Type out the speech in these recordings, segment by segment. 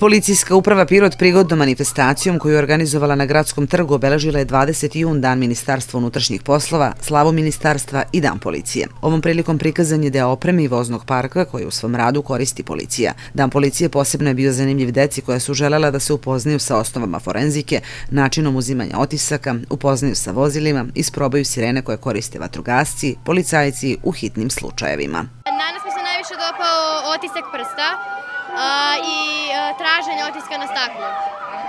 Policijska uprava Pirot prigodnom manifestacijom koju je organizovala na gradskom trgu obeležila je 20. jun Dan Ministarstva unutrašnjih poslova, slavu ministarstva i Dan policije. Ovom prilikom prikazan je deo opreme i voznog parka koje u svom radu koristi policija. Dan policije posebno je bio zanimljiv deci koja su želela da se upoznaju sa osnovama forenzike, načinom uzimanja otisaka, upoznaju sa vozilima, isprobaju sirene koje koriste vatrogasci, policajci u hitnim slučajevima. Danas mi se najviše dopao otisak prsta, i traženje otiska na staklu.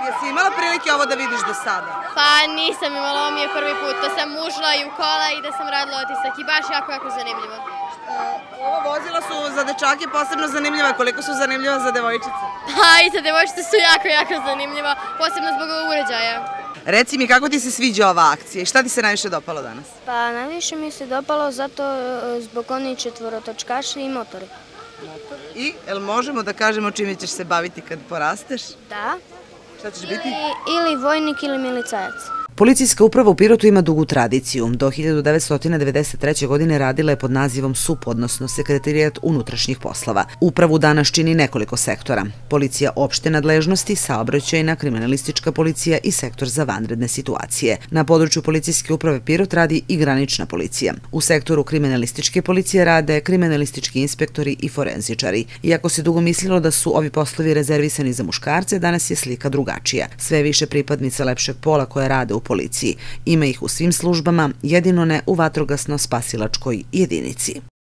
Jesi imala prilike ovo da vidiš do sada? Pa nisam imala, ovo mi je prvi put. To sam ušla i u kola i da sam radila otisak i baš jako, jako zanimljivo. Ova vozila su za dečake posebno zanimljiva. Koliko su zanimljiva za devojčice? Pa i za devojčice su jako, jako zanimljiva, posebno zbog ovog uređaja. Reci mi, kako ti se sviđa ova akcija i šta ti se najviše dopalo danas? Pa najviše mi se dopalo zato e, zbog onih četvorotočkaša i motori. I, jel možemo da kažemo čime ćeš se baviti kad porasteš? Da. Šta ćeš biti? Ili vojnik ili milicajac. Policijska uprava u Pirotu ima dugu tradiciju. Do 1993. godine radila je pod nazivom SUP, odnosno Sekretarijat unutrašnjih poslova. Upravu danas čini nekoliko sektora. Policija opšte nadležnosti, saobraćajna, kriminalistička policija i sektor za vanredne situacije. Na području policijske uprave Pirot radi i granična policija. U sektoru kriminalističke policije rade kriminalistički inspektori i forenzičari. Iako se dugo mislilo da su ovi poslovi rezervisani za muškarce, danas je slika drugačija. Sve više pripadnica lepšeg pola koje rade u policiji. Ima ih u svim službama, jedino ne u vatrogasno-spasilačkoj jedinici.